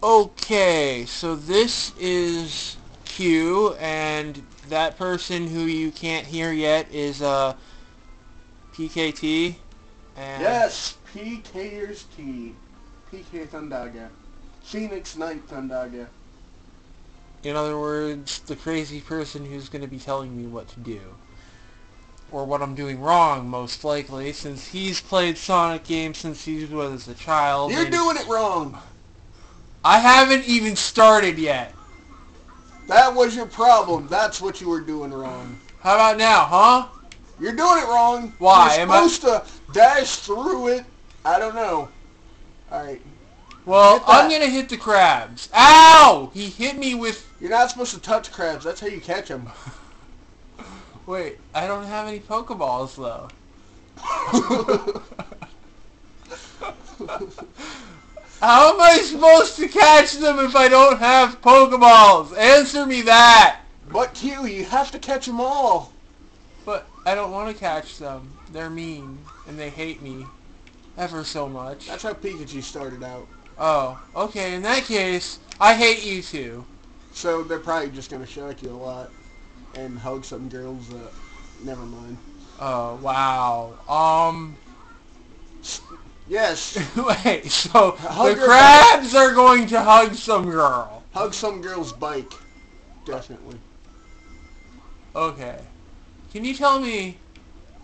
Okay, so this is Q, and that person who you can't hear yet is uh, PKT. And Yes, PKers T. PK Thundaga. Phoenix Knight Thundaga. In other words, the crazy person who's going to be telling me what to do. Or what I'm doing wrong, most likely, since he's played Sonic games since he was a child. You're doing it wrong. I haven't even started yet. That was your problem. That's what you were doing wrong. How about now, huh? You're doing it wrong. Why? You're Am I- supposed to dash through it. I don't know. Alright. Well, I'm going to hit the crabs. Ow! He hit me with... You're not supposed to touch crabs. That's how you catch them. Wait, I don't have any Pokeballs, though. How am I supposed to catch them if I don't have Pokeballs? Answer me that! but Q, you have to catch them all. But I don't want to catch them. They're mean, and they hate me. Ever so much. That's how Pikachu started out. Oh, okay, in that case, I hate you too. So they're probably just going to shock you a lot and hug some girls up. Never mind. Oh, wow. Um, Yes. wait, so Hug the crabs are going to hug some girl. hug some girl's bike. Definitely. Okay. Can you tell me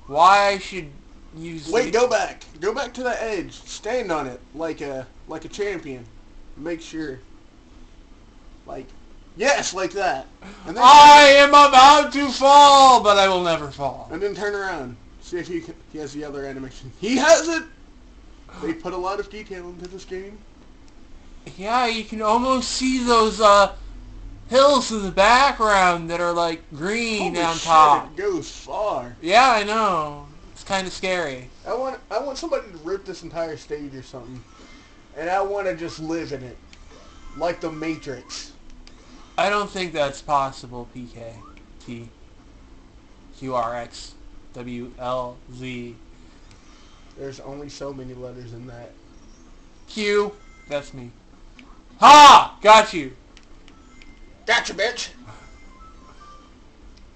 why I should use Wait, go back. Go back to the edge. Stand on it like a like a champion. Make sure. Like, yes, like that. And then I am about to fall, but I will never fall. and then turn around. See if he can, he has the other animation. He has it. They put a lot of detail into this game. Yeah, you can almost see those uh hills in the background that are like green Holy top. shit. It goes far. Yeah, I know. It's kind of scary. I want I want somebody to rip this entire stage or something, and I want to just live in it, like the Matrix. I don't think that's possible, PK. T. Q R X W L Z There's only so many letters in that. Q. That's me. Ha! Got you. Gotcha, bitch.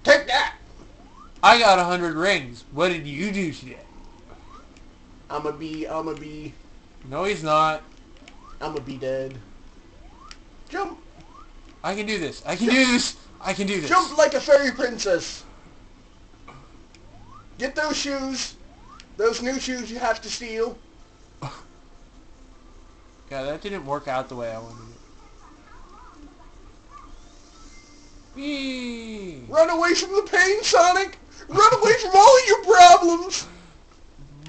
Take that. I got a hundred rings. What did you do today? I'ma be, I'ma be, No, he's not. I'ma be dead. Jump, I can do this. I can do this. I can do this. jump like a fairy princess. Get those shoes. Those new shoes you have to steal. Yeah, that didn't work out the way I wanted it. Whee! Run away from the pain, Sonic. Run away from all of your problems.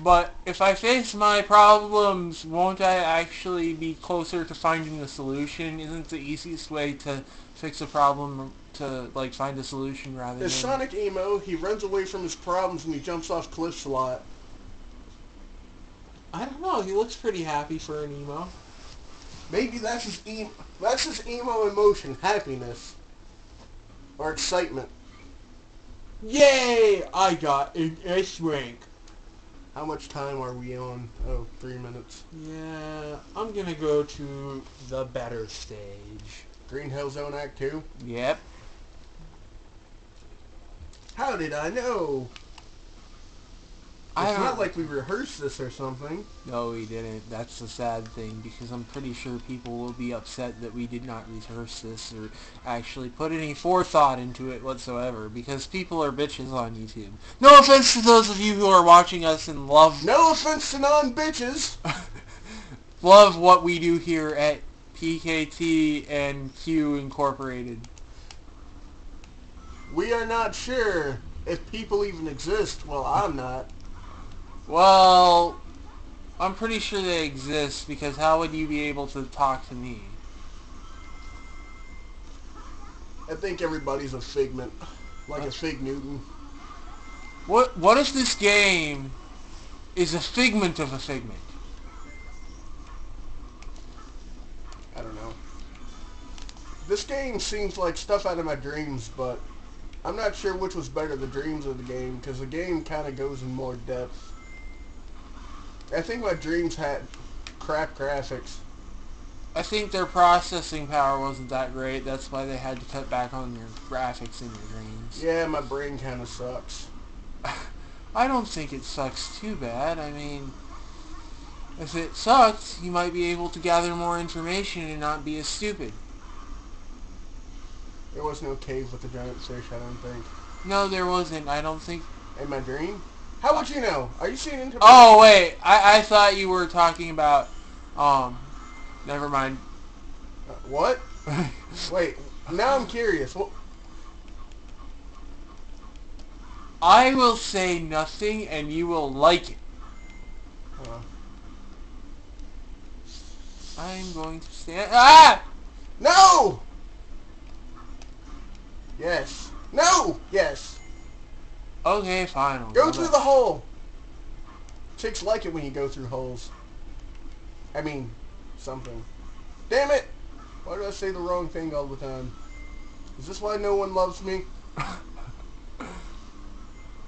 But if I face my problems, won't I actually be closer to finding the solution? Isn't the easiest way to fix a problem to like find a solution rather Is than Sonic emo? He runs away from his problems and he jumps off cliffs a lot. I don't know. He looks pretty happy for an emo. Maybe that's his e- that's his emo emotion, happiness or excitement. Yay! I got an S rank. How much time are we on? Oh, three minutes. Yeah, I'm gonna go to the better stage. Green Hill Zone Act 2? Yep. How did I know? It's not like we rehearsed this or something. No, we didn't. That's the sad thing because I'm pretty sure people will be upset that we did not rehearse this or actually put any forethought into it whatsoever because people are bitches on YouTube. No offense to those of you who are watching us and love No offense to non-bitches. love what we do here at PKT and Q Incorporated. We are not sure if people even exist. Well, I'm not. Well, I'm pretty sure they exist because how would you be able to talk to me? I think everybody's a figment. Like a fig Newton. What what if this game is a figment of a figment? I don't know. This game seems like stuff out of my dreams, but I'm not sure which was better, the dreams or the game, because the game kind of goes in more depth. I think my dreams had crap graphics. I think their processing power wasn't that great. That's why they had to cut back on your graphics in your dreams. Yeah, my brain kind of sucks. I don't think it sucks too bad. I mean, if it sucked, you might be able to gather more information and not be as stupid. There was no cave with a giant fish, I don't think. No, there wasn't. I don't think... In my dream? How would you know? Are you seeing into Oh, wait. I, I thought you were talking about... Um, never mind. Uh, what? Wait, now I'm curious. What? I will say nothing and you will like it. Uh, I'm going to stand... Ah! no! Yes. No! Yes. Okay, fine. I'll Go through back. the hole. Chicks like it when you go through holes. I mean, something. Damn it! Why do I say the wrong thing all the time? Is this why no one loves me?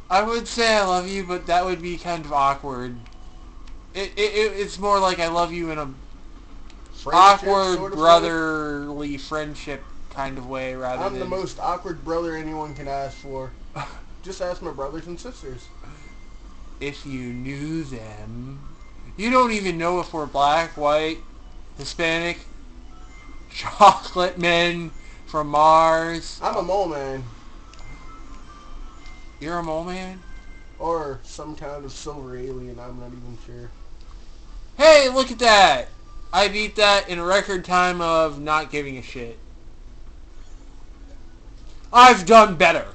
I would say I love you, but that would be kind of awkward. It, it, it it's more like I love you in a Friendship awkward sort of brotherly friendship kind of way rather I'm than the most awkward brother anyone can ask for. Just ask my brothers and sisters. if you knew them. You don't even know if we're black, white, Hispanic, chocolate men from Mars. I'm a mole man. You're a mole man? Or some kind of silver alien, I'm not even sure. Hey, look at that! I beat that in a record time of not giving a shit. I've done better.